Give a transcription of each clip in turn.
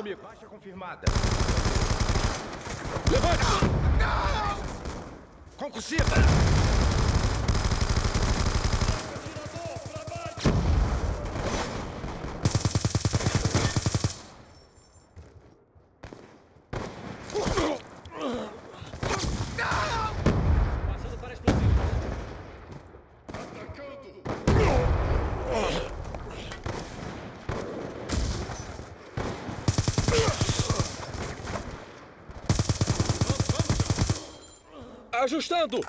comigo. Baixa confirmada. Levante! Concussida! Passando Ajustando!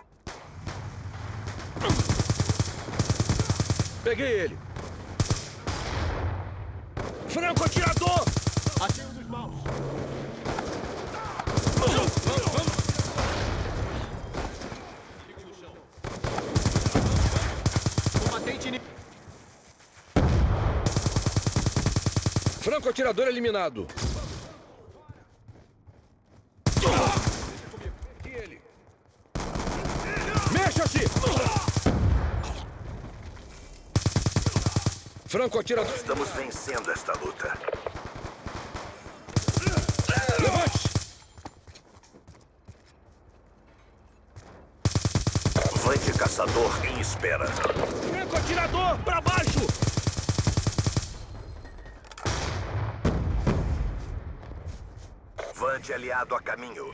Peguei ele! Franco atirador! Achei um dos maus. Vamos, vamos, vamos! Combatente. Franco atirador eliminado. Peguei ele! Mexa-se! Franco atirador. Estamos vencendo esta luta. Levante-se! Vante caçador em espera. Franco atirador, pra baixo! Vante aliado a caminho.